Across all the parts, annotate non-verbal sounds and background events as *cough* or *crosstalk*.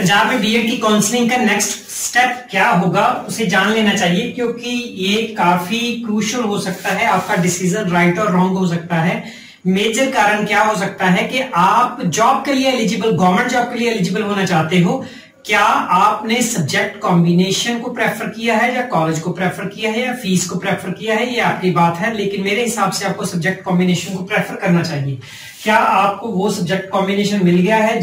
पंजाब में बीएड की काउंसलिंग का नेक्स्ट स्टेप क्या होगा, उसे जान लेना चाहिए, क्योंकि ये काफ़ी क्रूशल हो सकता है, आपका डिसीज़न राइट और रॉन्ग हो सकता है। मेजर कारण क्या हो सकता है कि आप जॉब के लिए एलिजिबल गवर्नमेंट जॉब के लिए एलिजिबल होना चाहते हो। क्या आपने सब्जेक्ट कॉम्बिनेशन को प्रेफर किया है, या कॉलेज को प्रेफर किया है, या फ़ीस को प्रेफर किया है, ये आपकी बात है, लेकिन मेरे हिसाब से आपको सब्जेक्ट कॉम्बिनेशन को प्रेफर करना चाहिए। क्या आपको वो सब्जेक्ट कॉम्बिनेशन मिल गया है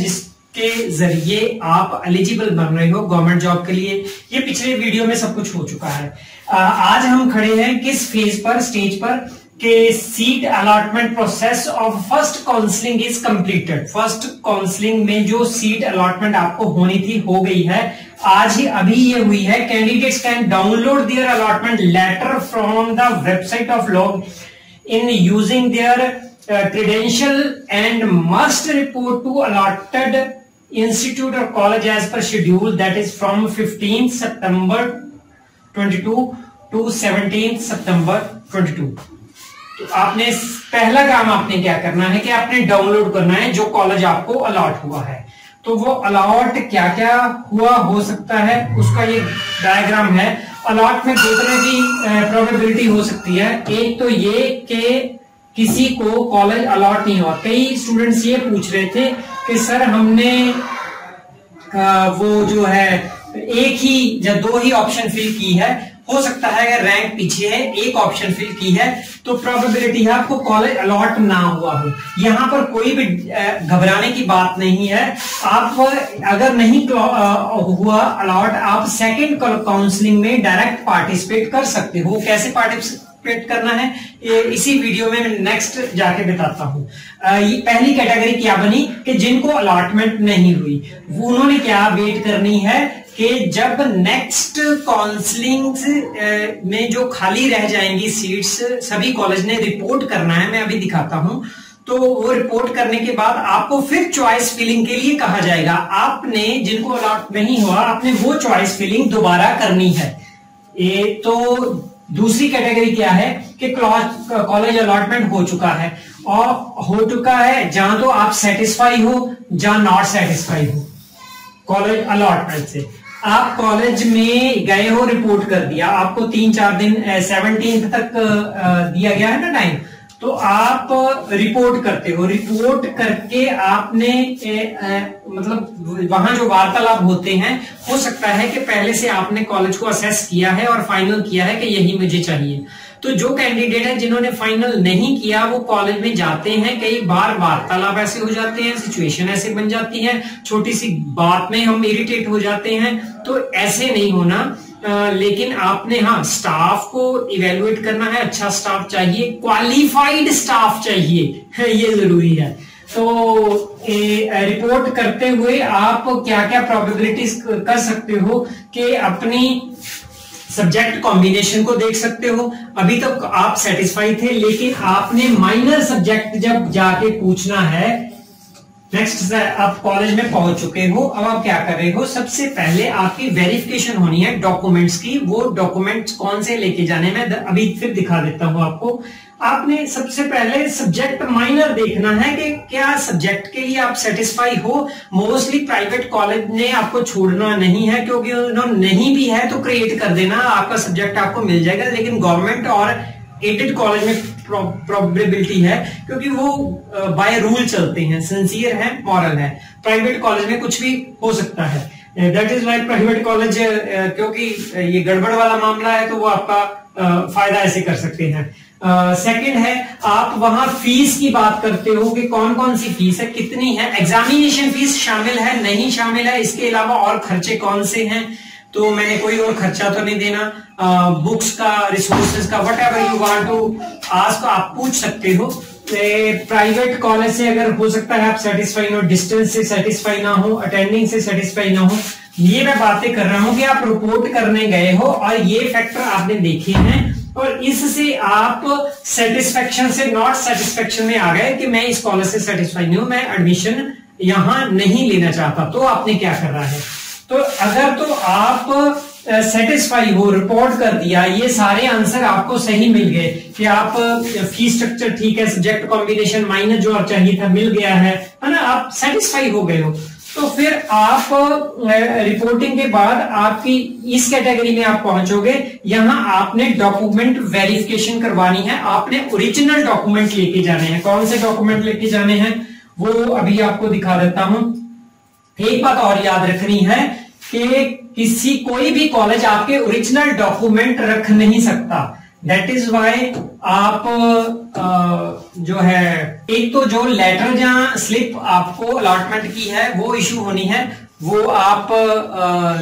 जिसके ज़रिए आप एलिजिबल बन रहे हो गवर्नमेंट जॉब के लिए। ये पिछले वीडियो में सब कुछ हो चुका है। आज हम खड़े हैं किस फ़ेज़ पर स्टेज पर? कि seat allotment process of first counselling is completed first counselling में जो सीट अलॉटमेंट आपको होनी थी, हो गई है। आज ही, अभी ये हुई है। Candidates can download their allotment letter from the website of log in using their credential and must report to allotted institute और college as per schedule that is from fifteen September 22 to 17 सितंबर 22 तो आपने पहला काम आपने क्या करना है कि आपने डाउनलोड करना है जो कॉलेज आपको अलॉट हुआ है। तो वो अलॉट क्या क्या हुआ हो सकता है, उसका ये डायग्राम है। अलॉट में दो तरह की प्रोबेबिलिटी हो सकती है। एक तो ये कि किसी को कॉलेज अलॉट नहीं हुआ। कई स्टूडेंट्स ये पूछ रहे थे कि सर हमने वो जो है, एक ही या दो ही ऑप्शन फिल की है। हो सकता है अगर रैंक पीछे है, एक ऑप्शन फिल की है तो प्रोबेबिलिटी है आपको कॉलेज अलॉट ना हुआ हो। यहाँ पर कोई भी घबराने की बात नहीं है। आप, अगर नहीं हुआ अलॉट आप सेकंड काउंसलिंग में डायरेक्ट पार्टिसिपेट कर सकते हो। कैसे पार्टिसिपेट करना है, ये इसी वीडियो में नेक्स्ट जाके बताता हूँ। पहली कैटेगरी क्या बनी कि जिनको अलॉटमेंट नहीं हुई। उन्होंने क्या वेट करनी है कि जब नेक्स्ट काउंसलिंग में जो खाली रह जाएँगी सीट्स सभी कॉलेज ने रिपोर्ट करना है, मैं अभी दिखाता हूँ। तो वो रिपोर्ट करने के बाद आपको फिर चॉइस फिलिंग के लिए कहा जाएगा। आपने जिनको अलॉट नहीं हुआ, आपने वो चॉइस फिलिंग दोबारा करनी है। ये तो दूसरी कैटेगरी क्या है कि कॉलेज अलॉटमेंट हो चुका है। और हो चुका है, जहाँ तो आप सेटिस्फाई हो, जहाँ नॉट सेटिस्फाई हो। कॉलेज अलॉटमेंट से। आप कॉलेज में गए हो रिपोर्ट कर दिया। आपको तीन, चार दिन सेवनटीन तक दिया गया है ना टाइम तो आप रिपोर्ट करते हो। रिपोर्ट करके आपने ए, ए, मतलब वहाँ जो वार्तालाप होते हैं हो सकता है कि पहले से आपने कॉलेज को असेस किया है और फाइनल किया है कि यही मुझे चाहिए। तो जो कैंडिडेट है जिन्होंने फाइनल नहीं किया वो कॉलेज में जाते हैं कई बार वार्तालाप ऐसे हो जाते हैं सिचुएशन ऐसे बन जाती है छोटी सी बात में हम इरिटेट हो जाते हैं। तो ऐसे नहीं होना। लेकिन आपने हाँ स्टाफ को इवेलुएट करना है अच्छा स्टाफ चाहिए क्वालिफाइड स्टाफ चाहिए *laughs* ये ज़रूरी है। तो ए, रिपोर्ट करते हुए आप क्या क्या प्रोबेबिलिटीज कर सकते हो कि अपनी सब्जेक्ट कॉम्बिनेशन को देख सकते हो। अभी तक तो आप सेटिस्फाई थे लेकिन आपने माइनर सब्जेक्ट जब जाके पूछना है नेक्स्ट आप कॉलेज में पहुँच चुके हो। अब आप क्या कर रहे हो? सबसे पहले आपकी वेरिफिकेशन होनी है डॉक्यूमेंट्स की। वो डॉक्यूमेंट्स कौन से लेके जाने में अभी फिर दिखा देता हूँ आपको। आपने सबसे पहले सब्जेक्ट माइनर देखना है कि क्या सब्जेक्ट के लिए आप सेटिस्फाई हो। मोस्टली प्राइवेट कॉलेज ने आपको छोड़ना नहीं है, क्योंकि उन्होंने नहीं भी है तो क्रिएट कर देना। आपका सब्जेक्ट आपको मिल जाएगा, लेकिन गवर्नमेंट और एडेड कॉलेज में प्रोबेबिलिटी है क्योंकि वो बाय रूल चलते हैं सिंसियर है मॉरल है। प्राइवेट कॉलेज में कुछ भी हो सकता है। That is why private college क्योंकि ये गड़बड़ वाला मामला है तो वो आपका फ़ायदा ऐसे कर सकते हैं। सेकंड uh, है आप वहाँ फ़ीस की बात करते हो कि कौन कौन सी फ़ीस है कितनी है। एग्जामिनेशन फ़ीस शामिल है नहीं शामिल है इसके अलावा और खर्चे कौन से हैं? तो मैंने कोई और खर्चा तो नहीं देना। आ, बुक्स का रिसोर्सेज का whatever you want to आज तो आप पूछ सकते हो। प्राइवेट कॉलेज से अगर हो सकता है आप सेटिस्फाई ना हो डिस्टेंस से सेटिस्फाई ना हो अटेंडिंग से सेटिस्फाई ना हो ये मैं बातें कर रहा हूँ कि आप रिपोर्ट करने गए हो और ये फैक्टर आपने देखे हैं और इससे आप सेटिस्फेक्शन से नॉट सेटिस्फेक्शन में आ गए कि मैं इस कॉलेज से सेटिस्फाई नहीं हूँ मैं एडमिशन यहाँ नहीं लेना चाहता। तो आपने क्या कर रहा है? तो अगर तो आप सेटिस्फाई हो रिपोर्ट कर दिया, ये सारे आंसर आपको सही मिल गए कि आप फ़ी स्ट्रक्चर ठीक है सब्जेक्ट कॉम्बिनेशन माइनस जो आप चाहिए था मिल गया है है ना? आप सेटिस्फाई हो गए हो। तो फिर आप रिपोर्टिंग के बाद आपकी इस कैटेगरी में आप पहुंचोगे, यहाँ आपने डॉक्यूमेंट वेरिफिकेशन करवानी है, आपने ओरिजिनल डॉक्यूमेंट लेके जाने हैं। कौन से डॉक्यूमेंट लेके जाने हैं? वो अभी आपको दिखा देता हूँ। एक बात और याद रखनी है कि किसी कोई भी कॉलेज आपके ओरिजिनल डॉक्यूमेंट रख नहीं सकता। दैट इज़ वाई आप जो है, एक तो जो लेटर या स्लिप आपको अलॉटमेंट की है, वो इशू होनी है, वो आप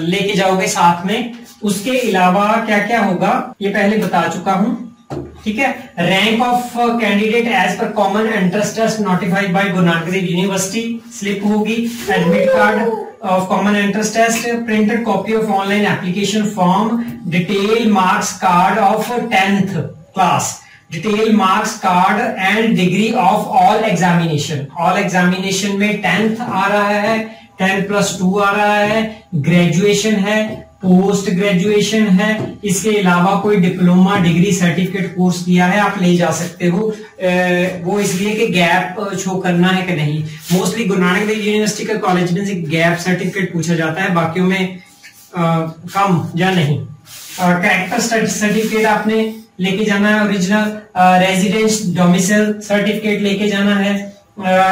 लेके जाओगे साथ में। उसके अलावा क्या क्या होगा, ये पहले बता चुका हूँ। ठीक है? Rank of candidate as per common entrance test notified by Guru Nanak Dev university slip होगी. Admit card of common entrance test printed copy of online application form detail marks card of tenth class detail marks card and degree of all examination all examination में tenth आ रहा है. Ten plus to आ रहा है. Graduation है. Post graduation है इसके अलावा कोई डिप्लोमा डिग्री सर्टिफिकेट कोर्स किया है आप ले जा सकते हो। वो इसलिए कि गैप शो करना है कि नहीं। मोस्टली गुरु नानक देव यूनिवर्सिटी के कॉलेज में से गैप सर्टिफिकेट पूछा जाता है बाकियों में आ, कम या नहीं। कैरेक्टर सर्टिफिकेट आपने लेके जाना है ओरिजिनल रेजिडेंस डोमिसल सर्टिफिकेट लेके जाना है।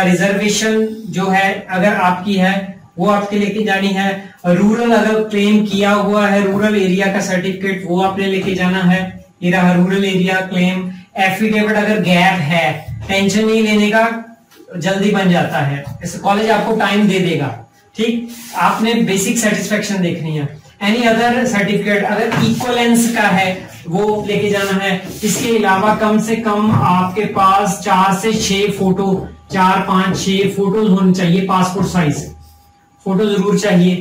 रिजर्वेशन जो है अगर आपकी है वो आपके लेके जानी है। रूरल अगर क्लेम किया हुआ है रूरल एरिया का सर्टिफिकेट वो आपने लेके जाना है। ये रहा रूरल एरिया क्लेम एफिडेविट अगर गैप है टेंशन नहीं लेने का, जल्दी बन जाता है। इस कॉलेज आपको टाइम दे देगा। ठीक? आपने बेसिक सेटिस्फेक्शन देखनी है। एनी अदर सर्टिफिकेट अगर इक्वलेंस का है, वो लेके जाना है। इसके अलावा कम से कम आपके पास चार से छह फ़ोटो चार, पाँच, छह फ़ोटोज़ होने चाहिए पासपोर्ट साइज़ फ़ोटो ज़रूर चाहिए।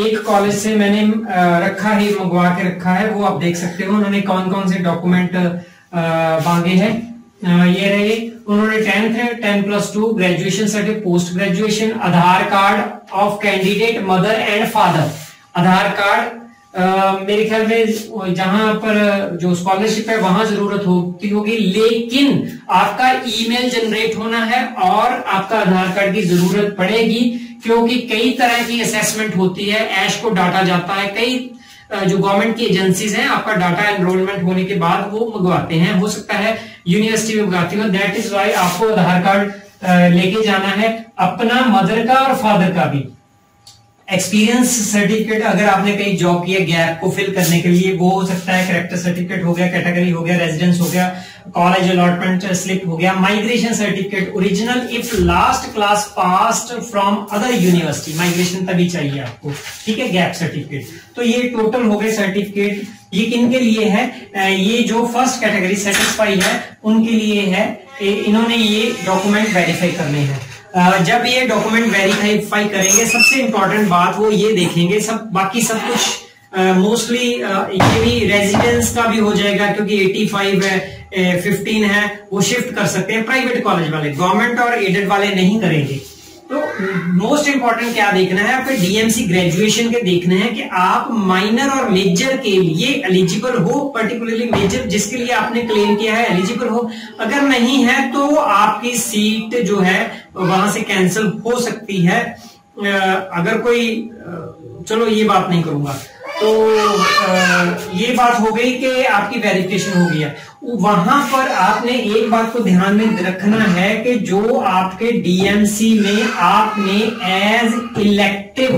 एक कॉलेज से मैंने रखा है, मंगवा के रखा है, वो आप देख सकते हो। उन्होंने कौन कौन से डॉक्यूमेंट मांगे हैं। ये रहे, उन्होंने tenth ten plus two graduation certificate post graduation Aadhaar card of candidate mother and father Aadhaar card मेरे ख्याल में, जहाँ पर, जो स्कॉलरशिप है, वहाँ ज़रूरत होती होगी। लेकिन आपका ईमेल जनरेट होना है और आपका आधार कार्ड की ज़रूरत पड़ेगी। क्योंकि कई तरह की असेसमेंट होती है, ऐश को डाटा जाता है, कई जो गवर्नमेंट की एजेंसीज हैं, आपका डाटा एनरोलमेंट होने के बाद वो मंगवाते हैं। हो सकता है यूनिवर्सिटी में मंगवाती हो दैट इज़ वाई आपको आधार कार्ड लेके जाना है। अपना मदर का और फादर का भी। एक्सपीरियंस सर्टिफिकेट अगर आपने कहीं जॉब किया गैप को फिल करने के लिए, वो हो सकता है करेक्टर सर्टिफिकेट हो गया कैटेगरी हो गया रेजिडेंस हो गया कॉलेज अलॉटमेंट स्लिप हो गया migration certificate original if last class passed from other university migration तभी चाहिए आपको ठीक है गैप सर्टिफिकेट तो ये टोटल हो गए सर्टिफिकेट ये किन के लिए है? ये जो फ़र्स्ट कैटेगरी सेटिस्फाई है उनके लिए है। इन्होंने ये डॉक्यूमेंट वेरीफाई करने हैं। जब ये डॉक्यूमेंट वेरीफाई करेंगे सबसे इंपॉर्टेंट बात वो ये देखेंगे सब बाकी सब कुछ मोस्टली uh, uh, ये भी रेजिडेंस का भी हो जाएगा क्योंकि 85 है। 15 है, वो शिफ्ट कर सकते हैं प्राइवेट कॉलेज वाले। गवर्नमेंट और एडेड वाले नहीं करेंगे। तो मोस्ट इंपॉर्टेंट क्या देखना है? आपके डीएमसी ग्रेजुएशन के देखना है कि आप माइनर और मेजर के लिए एलिजिबल हो पर्टिकुलरली मेजर जिसके लिए आपने क्लेम किया है एलिजिबल हो। अगर नहीं है तो आपकी सीट जो है, वहाँ से कैंसिल हो सकती है। अगर कोई चलो ये बात नहीं करूँगा। तो ये बात हो गई कि आपकी वेरिफिकेशन हो गई है। वहाँ पर आपने एक बात को ध्यान में रखना है कि जो आपके डीएमसी में आपने एज इलेक्टिव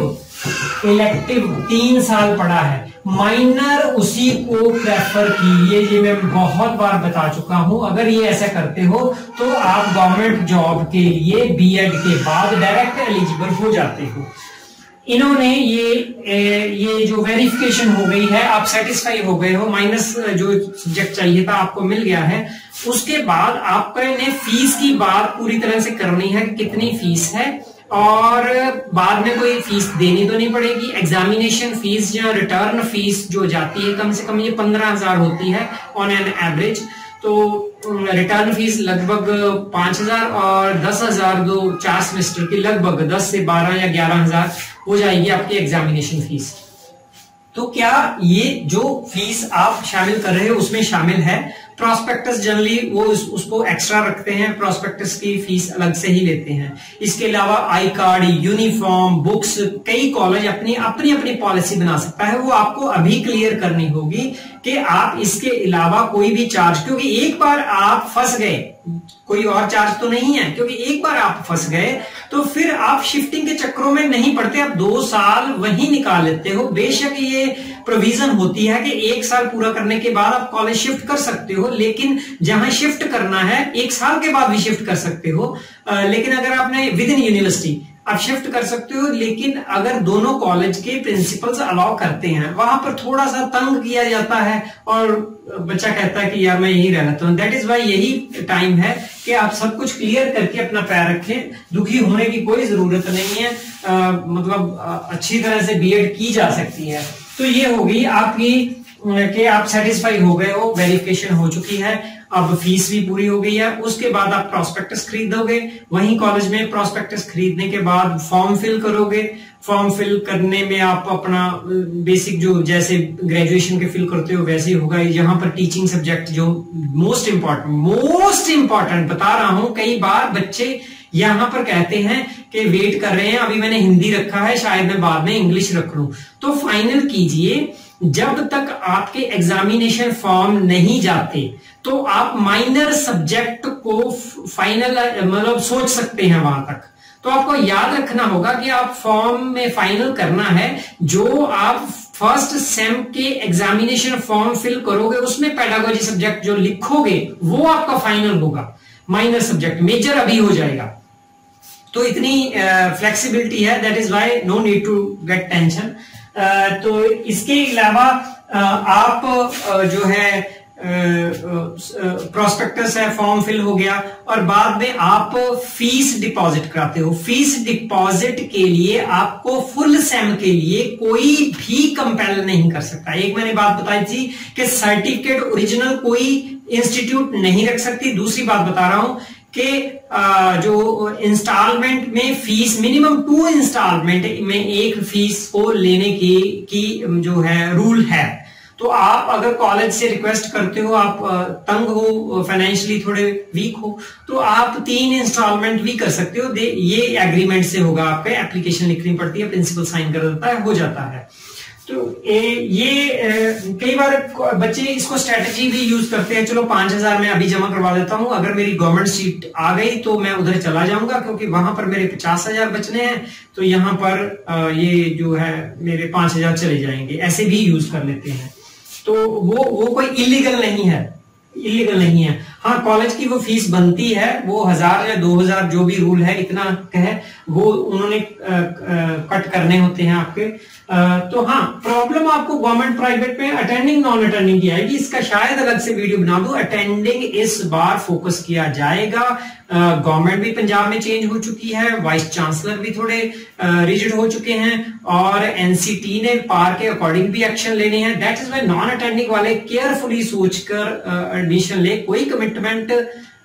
इलेक्टिव तीन साल पढ़ा है माइनर उसी को प्रेफर कीजिए, ये मैं बहुत बार बता चुका हूँ। अगर ये ऐसा करते हो तो आप गवर्नमेंट जॉब के लिए बीएड के बाद डायरेक्ट एलिजिबल हो जाते हो। इन्होंने ये ये जो वेरिफिकेशन हो गई है, आप सेटिस्फाई हो गए हो माइनस जो सब्जेक्ट चाहिए था, आपको मिल गया है, उसके बाद आपको फ़ीस की बात पूरी तरह से करनी है, कितनी फ़ीस है, और बाद में कोई फ़ीस देनी तो नहीं पड़ेगी एग्जामिनेशन फ़ीस या रिटर्न फ़ीस जो जाती है, कम से कम ये पंद्रह हज़ार होती है ऑन एन एवरेज तो रिटर्न फ़ीस लगभग पाँच हज़ार और दस हज़ार दो चार सेमेस्टर की लगभग दस से बारह या ग्यारह हज़ार हो जाएगी आपकी एग्जामिनेशन फ़ीस तो क्या ये जो फ़ीस आप शामिल कर रहे हो, उसमें शामिल है? प्रोस्पेक्टस जनरली वो उस, उसको एक्स्ट्रा रखते हैं प्रोस्पेक्टस की फ़ीस अलग से ही लेते हैं। इसके अलावा आई कार्ड यूनिफॉर्म बुक्स कई कॉलेज अपनी अपनी अपनी पॉलिसी बना सकता है। वो आपको अभी क्लियर करनी होगी कि आप इसके अलावा कोई भी चार्ज क्योंकि एक बार आप फंस गए कोई और चार्ज तो नहीं है क्योंकि एक बार आप फंस गए तो फिर आप शिफ्टिंग के चक्रों में नहीं पड़ते आप दो साल वही निकाल लेते हो। बेशक ये प्रोविज़न होती है कि एक साल पूरा करने के बाद आप कॉलेज शिफ्ट कर सकते हो लेकिन जहाँ शिफ्ट करना है एक साल के बाद भी शिफ्ट कर सकते हो। लेकिन अगर आपने विद इन यूनिवर्सिटी आप शिफ्ट कर सकते हो लेकिन अगर दोनों कॉलेज के प्रिंसिपल्स अलाउ करते हैं वहाँ पर थोड़ा सा तंग किया जाता है और बच्चा कहता है कि यार मैं यही रहना तो दैट इज़ वाई यही टाइम है कि आप सब कुछ क्लियर करके अपना पैर रखें। दुखी होने की कोई ज़रूरत नहीं है। आ, मतलब अच्छी तरह से बीएड की जा सकती है। तो ये होगी आपकी कि आप सेटिस्फाई हो गए हो वेरिफिकेशन हो चुकी है, अब फ़ीस भी पूरी हो गई है, उसके बाद आप प्रोस्पेक्टस खरीदोगे, वहीं कॉलेज में प्रोस्पेक्टस खरीदने के बाद फॉर्म फिल करोगे फॉर्म फिल करने में आप अपना बेसिक जो जैसे ग्रेजुएशन के फिल करते हो, वैसे ही होगा। यहाँ पर टीचिंग सब्जेक्ट जो मोस्ट इंपॉर्टेंट मोस्ट इंपॉर्टेंट बता रहा हूँ, कई बार बच्चे यहाँ पर कहते हैं कि वेट कर रहे हैं, अभी मैंने हिंदी रखा है, शायद मैं बाद में इंग्लिश रख लू। तो फाइनल कीजिए जब तक आपके एग्जामिनेशन फॉर्म नहीं जाते तो आप माइनर सब्जेक्ट को फाइनल मतलब सोच सकते हैं वहाँ तक। तो आपको याद रखना होगा कि आप फॉर्म में फाइनल करना है, जो आप फ़र्स्ट सेम के एग्जामिनेशन फॉर्म फिल करोगे, उसमें पैडागोजी सब्जेक्ट जो लिखोगे, वो आपका फाइनल होगा। माइनर सब्जेक्ट मेजर अभी हो जाएगा। तो इतनी फ्लेक्सिबिलिटी है that is why no need to get tension तो इसके अलावा आप जो है प्रोस्पेक्टस है फॉर्म फिल हो गया, और बाद में आप फ़ीस डिपॉजिट कराते हो। फ़ीस डिपॉजिट के लिए आपको फुल सेम के लिए कोई भी कंपेल नहीं कर सकता। एक मैंने बात बताई थी कि सर्टिफिकेट ओरिजिनल कोई इंस्टीट्यूट नहीं रख सकती। दूसरी बात बता रहा हूँ कि जो इंस्टॉलमेंट में फ़ीस मिनिमम टू इंस्टॉलमेंट में एक फ़ीस को लेने की की जो है रूल है। तो आप अगर कॉलेज से रिक्वेस्ट करते हो, आप तंग हो फाइनेंशियली थोड़े वीक हो तो आप तीन इंस्टॉलमेंट भी कर सकते हो। ये एग्रीमेंट से होगा आपका एप्लीकेशन लिखनी पड़ती है प्रिंसिपल साइन कर देता है, हो जाता है। ए, ये कई बार बच्चे इसको स्ट्रेटेजी भी यूज़ करते हैं। चलो पाँच हज़ार में अभी जमा करवा देता हूँ। अगर मेरी गवर्नमेंट सीट आ गई तो मैं उधर चला जाऊँगा क्योंकि वहाँ पर मेरे पचास हज़ार बचने हैं। तो यहाँ पर ये जो है मेरे पाँच हज़ार चले जाएँगे। ऐसे भी यूज़ कर लेते हैं। तो वो वो कोई इलीगल नहीं है। इलीगल नहीं है। हाँ कॉलेज की वो फ़ीस बनती है वो हज़ार या दो हज़ार जो भी रूल है इतना है वो उन्होंने कट करने होते हैं आपके। आ, तो हाँ प्रॉब्लम आपको गवर्नमेंट प्राइवेट में अटेंडिंग नॉन अटेंडिंग की आएगी। इसका शायद अलग से वीडियो बना दू। अटेंडिंग इस बार फोकस किया जाएगा। गवर्नमेंट भी पंजाब में चेंज हो चुकी है वाइस चांसलर भी थोड़े रिजिड हो चुके हैं और एनसीटी ने पार के अकॉर्डिंग भी एक्शन लेने हैं। That is why non attending वाले केयरफुली सोचकर एडमिशन ले। कोई कमिटमेंट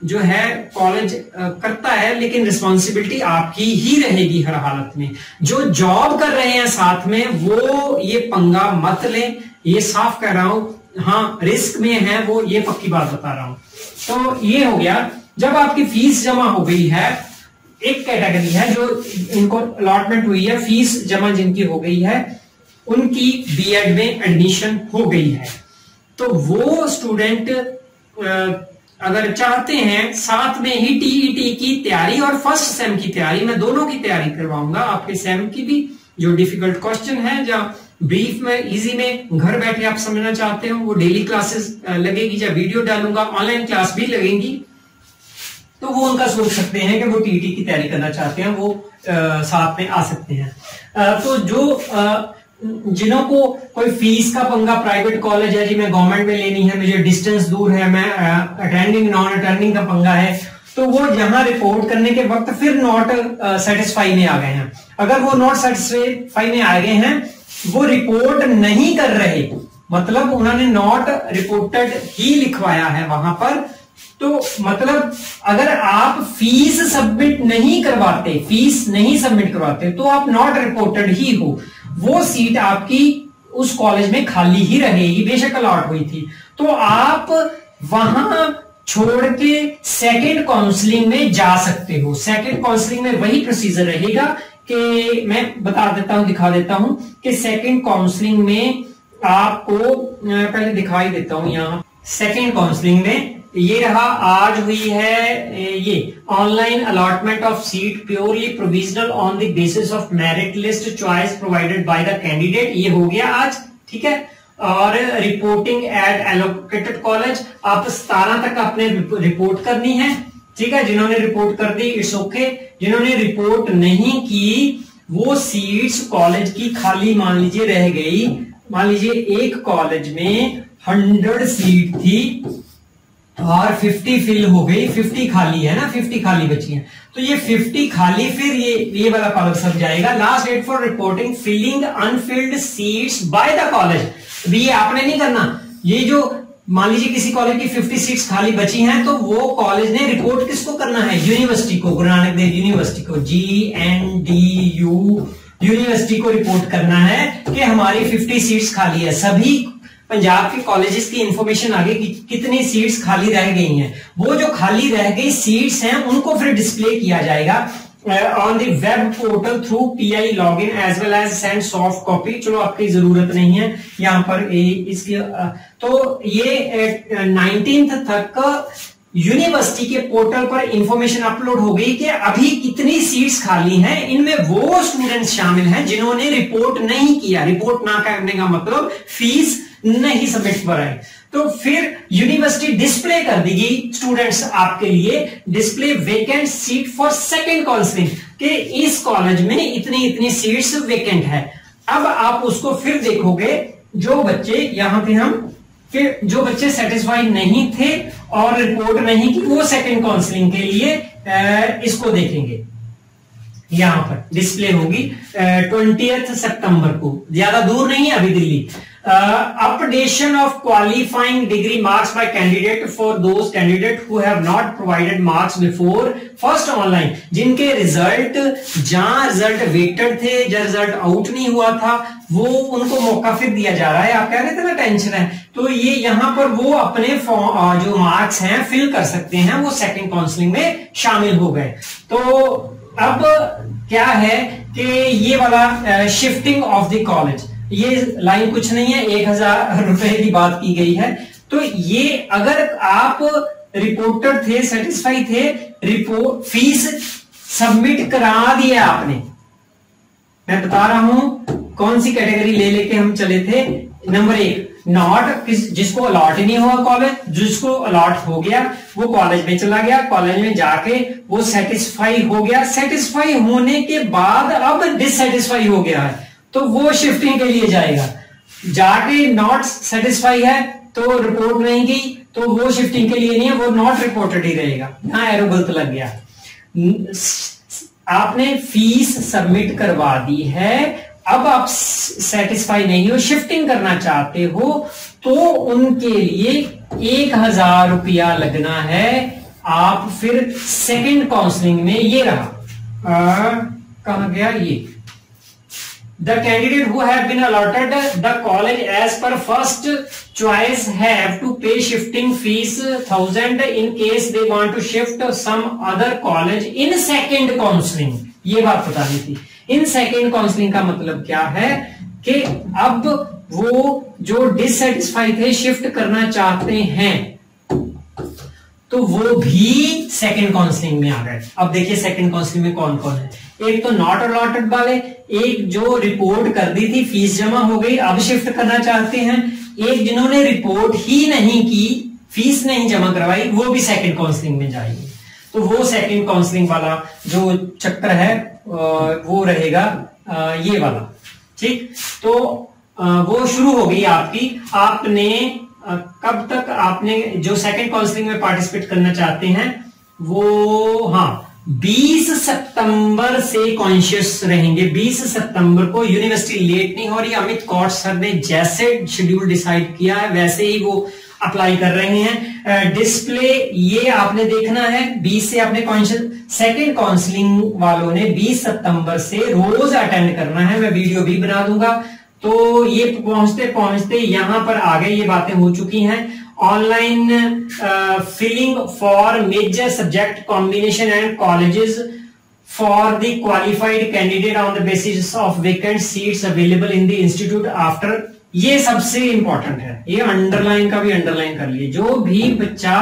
जो है कॉलेज करता है, लेकिन रिस्पॉन्सिबिलिटी आपकी ही रहेगी हर हालत में। जो जॉब कर रहे हैं साथ में, वो ये पंगा मत ले। ये साफ़ कह रहा हूँ हाँ रिस्क में है वो, ये पक्की बात बता रहा हूँ। तो ये हो गया, जब आपकी फ़ीस जमा हो गई है, एक कैटेगरी है जो इनको अलॉटमेंट हुई है फ़ीस जमा जिनकी हो गई है, उनकी बीएड में एडमिशन हो गई है। तो वो स्टूडेंट अगर चाहते हैं साथ में ही टीईटी की तैयारी और फ़र्स्ट सेम की तैयारी मैं दोनों की तैयारी करवाऊँगा। आपके सेम की भी जो डिफ़िकल्ट क्वेश्चन है जहाँ ब्रीफ में इजी में घर बैठे आप समझना चाहते हो वो डेली क्लासेस लगेगी या वीडियो डालूँगा ऑनलाइन क्लास भी लगेंगी। तो वो उनका सोच सकते हैं कि वो टीईटी की तैयारी करना चाहते हैं वो आ, साथ में आ सकते हैं। आ, तो जो आ, जिन्हों को कोई फ़ीस का पंगा प्राइवेट कॉलेज है जी, मैं गवर्नमेंट में लेनी है, मुझे डिस्टेंस दूर है, मैं अटेंडिंग नॉन अटेंडिंग का पंगा है तो वो यहाँ रिपोर्ट करने के वक्त फिर नॉट सेटिस्फाई में आ गए हैं। अगर वो नॉट सेटिस्फाई में आ गए हैं, वो रिपोर्ट नहीं कर रहे मतलब उन्होंने नॉट रिपोर्टेड ही लिखवाया है वहाँ पर तो मतलब अगर आप फ़ीस सबमिट नहीं करवाते फ़ीस नहीं सबमिट करवाते तो आप नॉट रिपोर्टेड ही हो। वो सीट आपकी उस कॉलेज में खाली ही रहेगी, बेशक अलॉट हुई थी। तो आप वहाँ छोड़ के सेकेंड काउंसलिंग में जा सकते हो। सेकेंड काउंसलिंग में वही प्रोसीजर रहेगा कि मैं बता देता हूँ, दिखा देता हूँ कि सेकेंड काउंसलिंग में आपको पहले दिखाई देता हूँ यहाँ। सेकेंड काउंसलिंग में ये रहा, आज हुई है ये online allotment of seat purely provisional on the basis of merit list choice provided by the candidate ये हो गया आज, ठीक है? और रिपोर्टिंग एट एलोकेटेड कॉलेज आप सतारह तक आपने रिपोर्ट करनी है, ठीक है? जिन्होंने रिपोर्ट कर दी इट्स ओके जिन्होंने रिपोर्ट नहीं की, वो सीट्स कॉलेज की खाली, मान लीजिए, रह गई। मान लीजिए, एक कॉलेज में हंड्रेड सीट थी और 50 फिल हो गई 50 खाली है ना 50 खाली बची है। तो ये 50 खाली, फिर ये ये वाला कॉलेज सब जाएगा। Last date for reporting filling unfilled seats by the college अभी ये आपने नहीं करना। ये जो, मान लीजिए किसी कॉलेज की 50 सीट्स खाली बची हैं तो वो कॉलेज ने रिपोर्ट किसको करना है? यूनिवर्सिटी को, गुरु नानक देव यूनिवर्सिटी को। G N D U university को रिपोर्ट करना है कि हमारी 50 सीट्स खाली है। सभी पंजाब के कॉलेजेस की इंफॉर्मेशन आगे कि कितनी सीट्स खाली रह गई हैं। वो जो खाली रह गई सीट्स हैं, उनको फिर डिस्प्ले किया जाएगा on the web portal through P I log in as well as send soft copy चलो, आपकी ज़रूरत नहीं है यहाँ पर इसकी तो ये नाइनटीन तक यूनिवर्सिटी के पोर्टल पर इंफॉर्मेशन अपलोड हो गई कि अभी कितनी सीट्स खाली हैं। इनमें वो स्टूडेंट्स शामिल हैं जिन्होंने रिपोर्ट नहीं किया। रिपोर्ट ना करने का मतलब फ़ीस नहीं सबमिट कराए तो फिर यूनिवर्सिटी डिस्प्ले कर देगी स्टूडेंट्स आपके लिए। Display vacant seat for second counselling कि इस कॉलेज में इतनी इतनी सीट्स वेकेंट है। अब आप उसको फिर देखोगे, जो बच्चे यहाँ पे हम फिर जो बच्चे सेटिस्फाई नहीं थे और रिपोर्ट नहीं की वो सेकेंड काउंसलिंग के लिए इसको देखेंगे। यहाँ पर डिस्प्ले होगी ट्वेंटी सितंबर को। ज़्यादा दूर नहीं है अभी Delhi. Updation of qualifying degree marks by candidate for those candidate who have not provided marks before. First online, जिनके रिज़ल्ट जहाँ रिज़ल्ट वेटेड थे, जहाँ रिज़ल्ट आउट नहीं हुआ था, वो उनको मौका फिर दिया जा रहा है। आप कह रहे थे ना टेंशन है तो ये यहाँ पर वो अपने जो मार्क्स हैं फिल कर सकते हैं, वो सेकंड काउंसलिंग में शामिल हो गए। तो अब क्या है कि ये वाला शिफ्टिंग ऑफ़ द कॉलेज ये लाइन कुछ नहीं है, एक हज़ार रुपए की बात की गई है। तो ये अगर आप रिपोर्टर थे सेटिस्फाई थे रिपोर्ट फ़ीस सबमिट करा दिया आपने। मैं बता रहा हूँ, कौन सी कैटेगरी ले लेके हम चले थे? नंबर एक नॉट किस, जिसको अलॉट ही नहीं हुआ कॉलेज जिसको अलॉट हो गया, वो कॉलेज में चला गया कॉलेज में जाके वो सेटिस्फाई हो गया। सेटिस्फाई होने के बाद अब डिससेटिस्फाई हो गया है। तो वो शिफ्टिंग के लिए जाएगा। जाके नॉट सेटिस्फाई है तो रिपोर्ट नहीं की तो वो शिफ्टिंग के लिए नहीं है, वो नॉट रिपोर्टेड ही रहेगा। यहाँ एरो गलत लग गया। आपने फ़ीस सबमिट करवा दी है, अब आप सेटिस्फाई नहीं हो शिफ्टिंग करना चाहते हो तो उनके लिए एक हज़ार रुपया लगना है। आप फिर सेकंड काउंसलिंग में ये रहा। कहा गया ये? The candidate who have been allotted the college as per first choice have to pay shifting fees thousand in case they want to shift some other college in second counselling ये बात बता दी थी। इन सेकेंड काउंसलिंग का मतलब क्या है कि अब वो जो डिससेटिस्फाई थे शिफ्ट करना चाहते हैं तो वो भी सेकेंड काउंसलिंग में आ गए। अब देखिए सेकेंड काउंसलिंग में कौन कौन है। एक तो नॉट अलॉटेड वाले, एक जो रिपोर्ट कर दी थी फ़ीस जमा हो गई, अब शिफ्ट करना चाहते हैं। एक जिन्होंने रिपोर्ट ही नहीं की फ़ीस नहीं जमा करवाई, वो भी सेकंड काउंसलिंग में जाएगी। तो वो सेकंड काउंसलिंग वाला जो चक्कर है वो रहेगा ये वाला। ठीक? तो वो शुरू हो गई आपकी। आपने कब तक आपने जो सेकंड काउंसलिंग में पार्टिसिपेट करना चाहते हैं, वो हाँ 20 सितंबर से कॉन्शियस रहेंगे। 20 सितंबर को यूनिवर्सिटी लेट नहीं हो रही। अमित कौर सर ने जैसे शेड्यूल डिसाइड किया है, वैसे ही वो अप्लाई कर रहे हैं। डिस्प्ले ये आपने देखना है। 20 से आपने कॉन्शियस सेकेंड काउंसलिंग वालों ने 20 सितंबर से रोज अटेंड करना है। मैं वीडियो भी बना दूँगा। तो ये पहुँचते पहुँचते यहाँ पर आगे ये बातें हो चुकी हैं। Online filling for major subject combination and colleges for the qualified candidate on the basis of vacant seats available in the institute after ये सबसे इंपॉर्टेंट है। ये अंडरलाइन का भी अंडरलाइन कर लिए जो भी बच्चा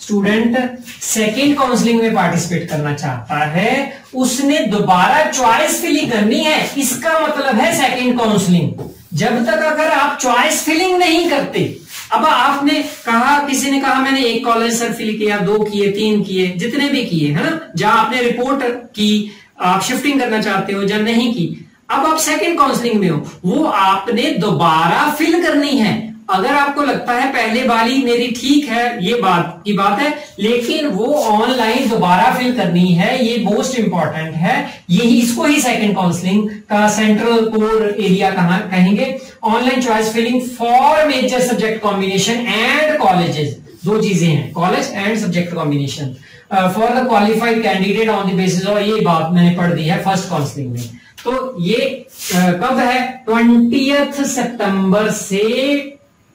स्टूडेंट सेकेंड काउंसलिंग में पार्टिसिपेट करना चाहता है, उसने दोबारा चॉइस फिलिंग करनी है। इसका मतलब है सेकेंड काउंसलिंग जब तक अगर आप चॉइस फिलिंग नहीं करते अब आपने कहा, किसी ने कहा, मैंने एक कॉलेज फिल किया, दो किए, तीन किए, जितने भी किए, है ना? जहाँ आपने रिपोर्ट की, आप शिफ्टिंग करना चाहते हो या नहीं की। अब आप सेकंड काउंसलिंग में हो, वो आपने दोबारा फिल करनी है। अगर आपको लगता है पहले वाली मेरी ठीक है ये बात की बात है लेकिन वो ऑनलाइन दोबारा फिल करनी है ये मोस्ट इंपॉर्टेंट है। यही इसको ही सेकंड काउंसलिंग का सेंट्रल कोर एरिया कहा कहेंगे। Online choice filling for major subject combination and colleges दो चीज़ें हैं college and subject combination for the qualified candidate on the basis और ये बात मैंने पढ़ दी है फ़र्स्ट काउंसलिंग में। तो ये uh, कब है? ट्वेंटी सितंबर से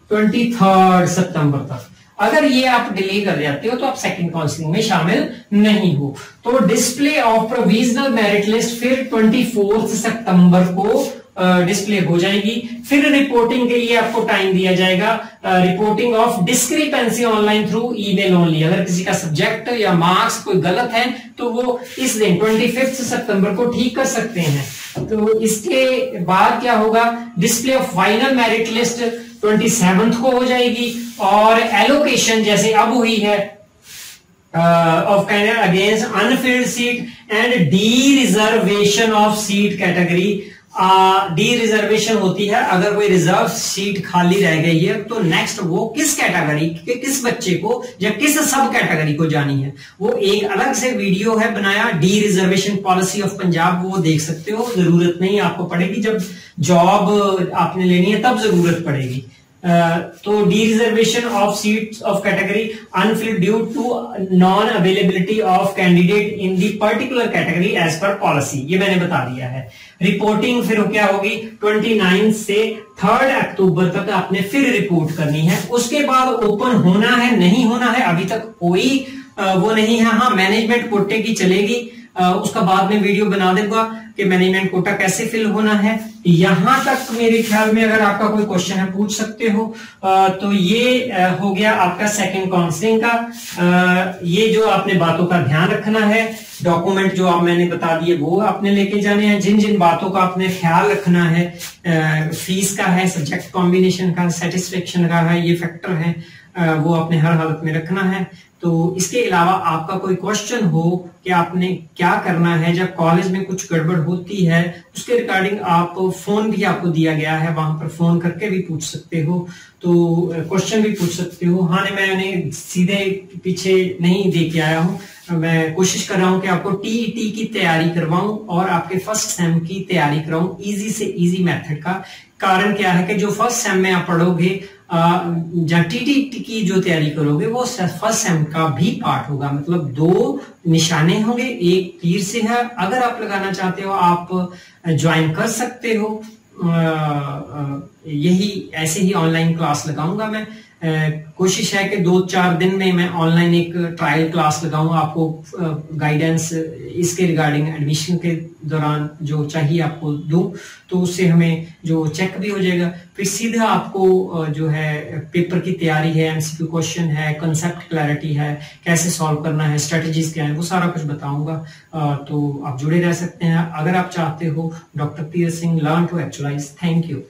ट्वेंटी थर्ड सितंबर तक। अगर ये आप डिले कर जाते हो तो आप सेकंड काउंसलिंग में शामिल नहीं हो। तो display of provisional merit list फिर ट्वेंटी फोर्थ सितंबर को डिस्प्ले हो जाएगी। फिर रिपोर्टिंग के लिए आपको टाइम दिया जाएगा। Reporting of discrepancy online through email only अगर किसी का सब्जेक्ट या मार्क्स कोई गलत है तो वो इस दिन ट्वेंटी फिफ्थ सितंबर को ठीक कर सकते हैं। तो इसके बाद क्या होगा? Display of final merit list twenty seventh को हो जाएगी और एलोकेशन जैसे अब हुई है of candidate against unfilled seat and de reservation of seat category de reservation होती है, अगर कोई रिज़र्व सीट खाली रह गई है तो नेक्स्ट वो किस कैटेगरी के किस बच्चे को या किस सब कैटेगरी को जानी है? वो एक अलग से वीडियो है बनाया de reservation policy of Punjab वो देख सकते हो, ज़रूरत नहीं, आपको पड़ेगी, जब जॉब आपने लेनी है, तब ज़रूरत पड़ेगी। तो de reservation of seat of category unfilled due to non availability of candidate in the particular category as per policy ये मैंने बता दिया है। रिपोर्टिंग फिर क्या होगी? 29 से थर्ड अक्टूबर तक आपने फिर रिपोर्ट करनी है। उसके बाद ओपन होना है, नहीं होना है, अभी तक कोई वो नहीं है। हाँ मैनेजमेंट कोटे की चलेगी। उसका बाद में वीडियो बना दूँगा। कि मैनेजमेंट कोटा कैसे फिल होना है? यहाँ तक मेरे ख्याल में अगर आपका कोई क्वेश्चन है, पूछ सकते हो। तो ये हो गया आपका सेकंड काउंसलिंग का। ये जो आपने बातों का ध्यान रखना है डॉक्यूमेंट जो आप मैंने बता दिए, वो आपने लेके जाने हैं। जिन जिन बातों का आपने ख्याल रखना है फ़ीस का है सब्जेक्ट कॉम्बिनेशन का सेटिस्फेक्शन का है, ये फैक्टर है। वो आपने हर हालत में रखना है। तो इसके अलावा आपका कोई क्वेश्चन हो कि आपने क्या करना है, जब कॉलेज में कुछ गड़बड़ होती है, उसके रिगार्डिंग आप फ़ोन भी आपको दिया गया है, वहाँ पर फ़ोन करके भी पूछ सकते हो। तो क्वेश्चन भी पूछ सकते हो। हाँ मैं उन्हें सीधे पीछे नहीं दे के आया हूँ। मैं कोशिश कर रहा हूँ कि आपको टीईटी की तैयारी करवाऊं और आपके फ़र्स्ट सेम की तैयारी कराऊं। इजी से इजी मेथड का। कारण क्या है कि जो फ़र्स्ट सेम में आप पढ़ोगे जहाँ टीटी की जो तैयारी करोगे, वो फ़र्स्ट सेम का भी पार्ट होगा। मतलब दो निशाने होंगे। एक तीर से है। अगर आप लगाना चाहते हो, आप ज्वाइन कर सकते हो। यही, ऐसे ही ऑनलाइन क्लास लगाऊँगा मैं। कोशिश है कि दो चार दिन में मैं ऑनलाइन एक ट्रायल क्लास लगाऊँगा आपको गाइडेंस इसके रिगार्डिंग एडमिशन के दौरान जो चाहिए आपको दूँ तो उससे हमें जो चेक भी हो जाएगा। फिर सीधा आपको जो है पेपर की तैयारी है एमसीक्यू क्वेश्चन है कंसेप्ट क्लैरिटी है, कैसे सॉल्व करना है स्ट्रेटजीज क्या है, वो सारा कुछ बताऊँगा। तो आप जुड़े रह सकते हैं। अगर आप चाहते हो doctor Pir Singh learn to actualise thank you